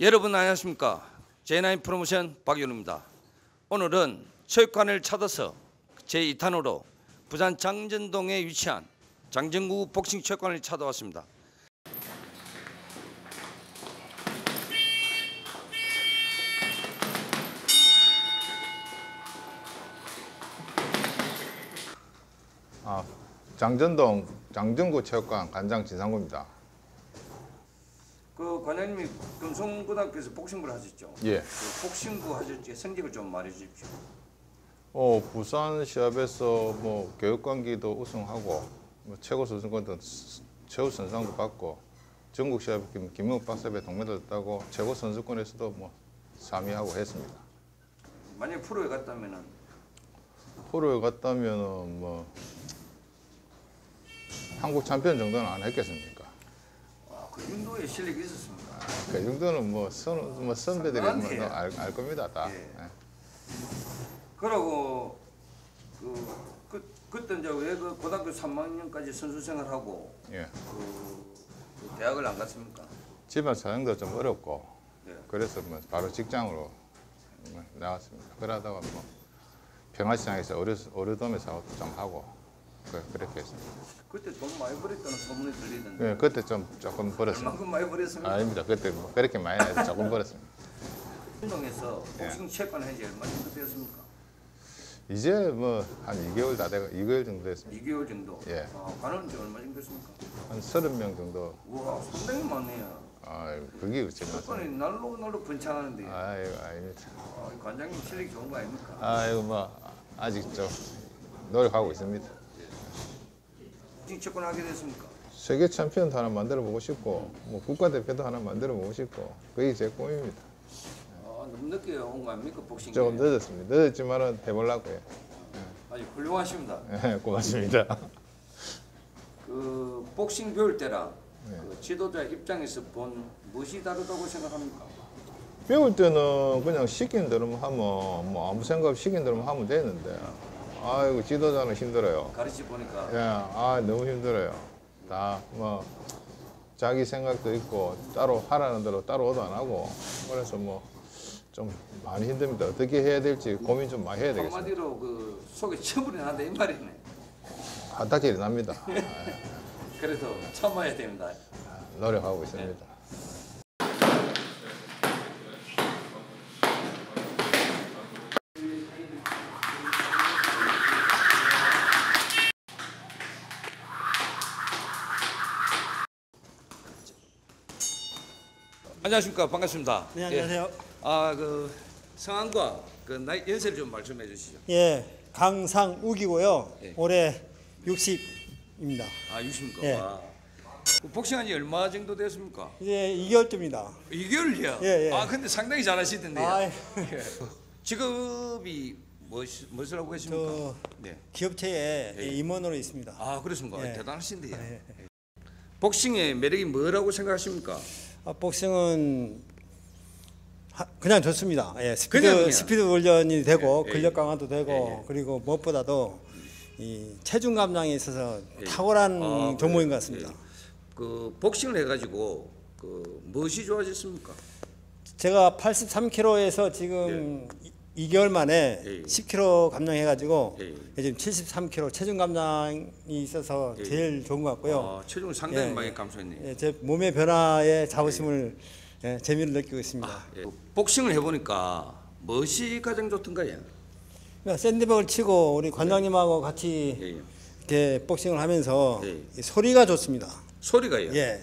여러분 안녕하십니까? 제9 프로모션 박윤우입니다. 오늘은 체육관을 찾아서 제2탄으로 부산 장전동에 위치한 장정구 복싱 체육관을 찾아왔습니다. 아, 장전동 장정구 체육관 관장 진상구입니다. 그 관장님이 금송고등학교에서 복싱부를 하셨죠 예. 그 복싱부 때 성적을 좀 말해 주십시오 어, 부산 시합에서 뭐 교육관기도 우승하고 뭐 최고 선수권도 최우 선상도 받고 전국 시합 김- 김웅 박사배 동메달 따고 최고 선수권에서도 뭐 3위하고 했습니다. 만약 프로에 갔다면은 프로에 갔다면은 뭐 한국 챔피언 정도는 안 했겠습니까? 정도의 실력이 있었습니다 그 정도는 뭐, 선, 뭐 선배들이 뭐. 알, 알 겁니다 다. 예. 예. 그러고 그, 그 그때 이제 왜 그 고등학교 3학년까지 선수 생활하고 예. 그, 그 대학을 안 갔습니까? 집안 사정도 좀 어렵고 네. 그래서 뭐 바로 직장으로 뭐 나왔습니다. 그러다가 뭐 평화시장에서 어류 어류도매 사업도 좀 하고 그, 그렇게 했습니다. 그때 돈 많이 벌었다는 소문이 들리던데 예, 그때 좀 조금 벌었습니다. 얼마큼 많이 벌었습니까? 아닙니다. 그때 뭐 그렇게 많이 안 해서 조금 벌었습니다. 운동에서 예. 복싱 체육관 한지 얼마 정도 되었습니까? 이제 뭐 한 2개월 다 되고 2개월 정도 됐습니다. 2개월 정도. 예. 아, 관원 지 얼마 정도 됐습니까? 한 30명 정도. 우와 상당히 많네요. 아, 그게 체육관이 맞습니다. 날로 날로 번창하는데 아, 아이고, 아닙니다. 관장님 실력이 좋은 거 아닙니까? 아이고 뭐 아직 좀 노력하고 있습니다. 복싱 체육관 하게 됐습니까? 세계 챔피언도 하나 만들어 보고 싶고 뭐 국가대표도 하나 만들어 보고 싶고 그게 제 꿈입니다. 아, 너무 늦게 온 거 아닙니까 복싱? 조금 늦었습니다. 늦었지만은 해보려고요. 아주 훌륭하십니다. 예, 고맙습니다. 그 복싱 배울 때랑 네. 그 지도자 입장에서 본 무엇이 다르다고 생각합니까? 배울 때는 그냥 시킨 대로만 하면 뭐 아무 생각 없이 시킨 대로만 하면 되는데 아이고 지도자는 힘들어요. 가르치 보니까 예, 아 너무 힘들어요. 다 뭐 자기 생각도 있고 따로 하라는 대로 따로 오도 안 하고 그래서 뭐 좀 많이 힘듭니다. 어떻게 해야 될지 고민 좀 많이 해야 되겠습니다. 한마디로 그 속에 처분이 난다 이 말이네. 한타질이 납니다. 그래서 참아야 됩니다. 노력하고 있습니다. 안녕하십니까 반갑습니다. 네, 안녕하세요. 아그 성함과 그 나이 연세를 좀 말씀해 주시죠. 예, 강상욱이고요. 예. 올해 60입니다. 아 60입니까? 예. 와. 그 복싱한 지 얼마 정도 됐습니까? 이제 2개월째입니다. 2개월이요. 예, 예. 아 근데 상당히 잘하시던데요. 아, 예. 직업이 무엇 무엇을 하고 계십니까? 저 네. 기업체에 예. 임원으로 있습니다. 아 그렇습니까? 예. 대단하신데요. 예. 복싱의 매력이 뭐라고 생각하십니까? 아, 복싱은 하- 그냥 좋습니다. 예, 스피드 그냥, 그냥. 스피드 훈련이 되고 예, 예. 근력 강화도 되고 예, 예. 그리고 무엇보다도 이 체중 감량에 있어서 예. 탁월한 아, 종목인 그래요? 것 같습니다. 예. 그 복싱을 해가지고 그 무엇이 좋아졌습니까? 제가 83kg에서 지금 이 2개월 만에 예, 예. 10kg 감량해가지고 예, 예. 지금 73kg 체중 감량이 있어서 예, 예. 제일 좋은 것 같고요. 아, 체중을 상당히 예, 많이 예. 감소했네요. 예, 제 몸의 변화에 자부심을 예, 재미를 느끼고 있습니다. 예. 복싱을 해보니까 무엇이 가장 좋던가요? 그러니까 샌드백을 치고 우리 관장님하고 같이 예, 예. 이렇게 복싱을 하면서 예. 이 소리가 좋습니다. 소리가요. 예.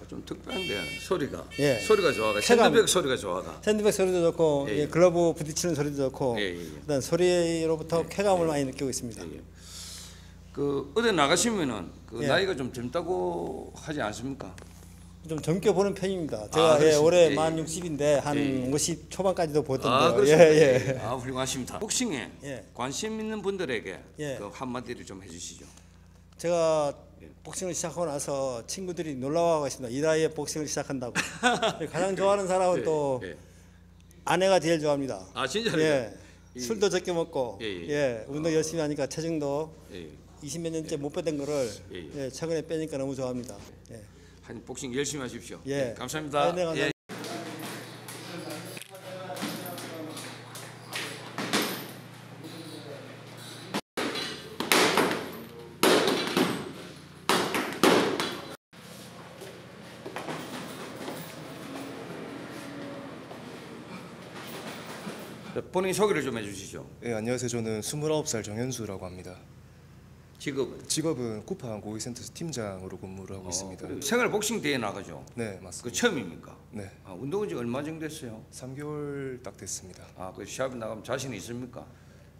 아, 좀 특별한데 소리가. 예. 소리가 좋아가. 샌드백 소리가 좋아가. 샌드백 소리도 좋고 예, 예, 예. 글러브 부딪히는 소리도 좋고 예, 예, 예. 그다음 소리로부터 쾌감을 많이 느끼고 있습니다. 예, 예. 그 어디 나가시면은 그 예. 나이가 좀 젊다고 하지 않습니까? 좀 젊게 보는 편입니다. 제가 예? 올해 예, 예. 만 60인데 한 예, 예. 50 초반까지도 아, 보던데요. 그렇습니까? 예, 예. 아, 훌륭하십니다. 복싱에 예. 관심 있는 분들에게 예. 그 한마디를 좀 해주시죠. 제가 예. 복싱을 시작하고 나서 친구들이 놀라워하고 있습니다. 이 나이에 복싱을 시작한다고. 가장 좋아하는 사람은 또 예. 아내가 제일 좋아합니다. 아 진짜요? 예. 이- 술도 적게 먹고 예, 예. 예, 운동 열심히 하니까 체중도 예. 20몇 년째 못 빼던 거를 예, 예. 예, 최근에 빼니까 너무 좋아합니다. 예. 한 복싱 열심히 하십시오. 예. 감사합니다. 네, 네, 감사합니다. 본인 소개를 좀 해주시죠. 네, 안녕하세요. 저는 29살 정현수라고 합니다. 직업은 직업은 쿠팡 고객센터 팀장으로 근무를 하고 있습니다. 어, 생활 복싱 대회 나가죠. 네, 그 맞습니다. 처음입니까? 네, 아, 운동은 지 얼마 정도 됐어요? 3개월 딱 됐습니다. 아, 그 시합 나가면 자신 있습니까?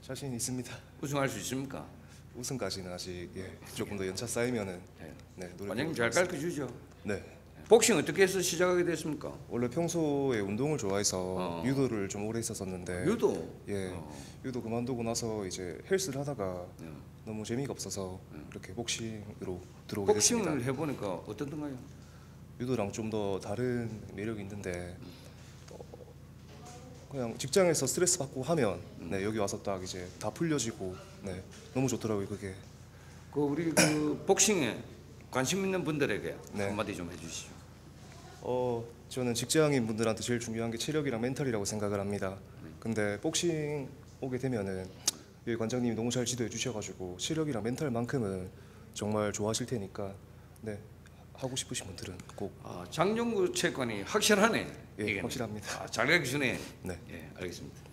자신 있습니다. 우승할 수 있습니까? 우승까지는 아직 예, 조금 더 연차 쌓이면은 네. 네, 노력. 관장님 잘 가르쳐 주죠. 네. 복싱 어떻게 해서 시작하게 됐습니까? 원래 평소에 운동을 좋아해서 어. 유도를 좀 오래 했었었는데 유도. 예, 어. 유도 그만두고 나서 이제 헬스를 하다가 네. 너무 재미가 없어서 이렇게 복싱으로 들어오게 됐습니다. 복싱을 해보니까 어떻던가요? 유도랑 좀 더 다른 매력이 있는데 어, 그냥 직장에서 스트레스 받고 하면 네, 여기 와서 딱 이제 다 풀려지고 네, 너무 좋더라고요 그게 그 우리 그 복싱에 관심 있는 분들에게 네. 한마디 좀 해주시죠. 어 저는 직장인 분들한테 제일 중요한 게 체력이랑 멘탈이라고 생각을 합니다 근데 복싱 오게 되면은 여기 관장님이 너무 잘 지도해 주셔가지고 체력이랑 멘탈만큼은 정말 좋아하실 테니까 네 하고 싶으신 분들은 꼭 아, 장정구 체육관이 확실하네. 예. 확실합니다. 아, 잘 가르쳐 주네. 네. 예, 알겠습니다.